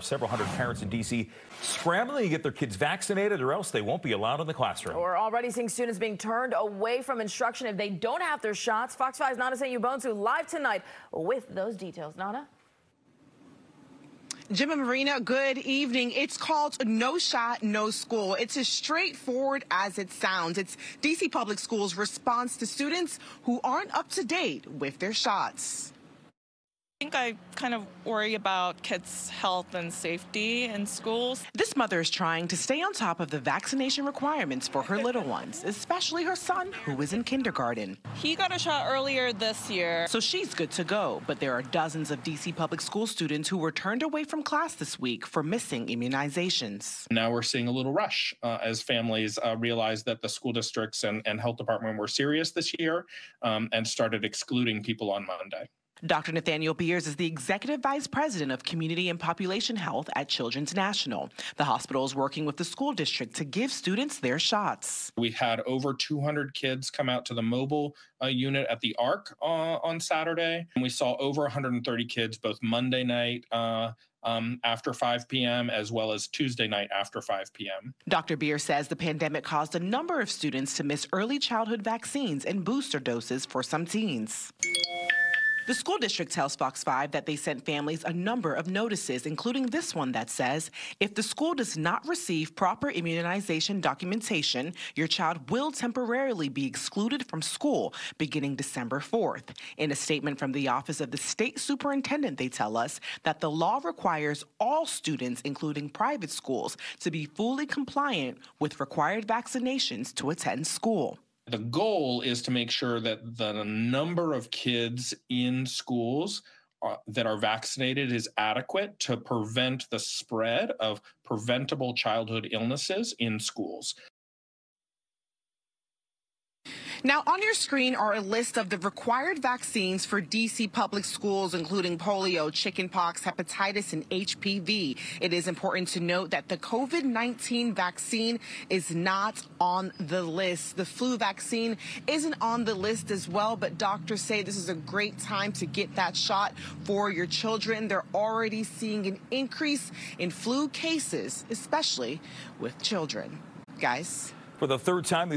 Several hundred parents in D.C. scrambling to get their kids vaccinated or else they won't be allowed in the classroom. We're already seeing students being turned away from instruction if they don't have their shots. Fox 5's Nana St. Ubonsu live tonight with those details. Nana? Jim and Marina, good evening. It's called No Shot, No School. It's as straightforward as it sounds. It's DC Public Schools' response to students who aren't up to date with their shots. I think I kind of worry about kids' health and safety in schools. This mother is trying to stay on top of the vaccination requirements for her little ones, especially her son, who is in kindergarten. He got a shot earlier this year. So she's good to go, but there are dozens of DC public school students who were turned away from class this week for missing immunizations. Now we're seeing a little rush uh, as families uh, realize that the school districts and, and health department were serious this year um, and started excluding people on Monday. Dr. Nathaniel Beers is the Executive Vice President of Community and Population Health at Children's National. The hospital is working with the school district to give students their shots. We had over 200 kids come out to the mobile uh, unit at the ARC uh, on Saturday, and we saw over 130 kids both Monday night. Uh, um, after 5 p.m. as well as Tuesday night after 5 p.m. Dr. Beers says the pandemic caused a number of students to miss early childhood vaccines and booster doses for some teens. The school district tells Fox 5 that they sent families a number of notices, including this one that says if the school does not receive proper immunization documentation, your child will temporarily be excluded from school beginning December 4th. In a statement from the Office of the State Superintendent, they tell us that the law requires all students, including private schools, to be fully compliant with required vaccinations to attend school. The goal is to make sure that the number of kids in schools uh, that are vaccinated is adequate to prevent the spread of preventable childhood illnesses in schools. Now, on your screen are a list of the required vaccines for DC public schools, including polio, chickenpox, hepatitis, and HPV. It is important to note that the COVID 19 vaccine is not on the list. The flu vaccine isn't on the list as well, but doctors say this is a great time to get that shot for your children. They're already seeing an increase in flu cases, especially with children. Guys. For the third time this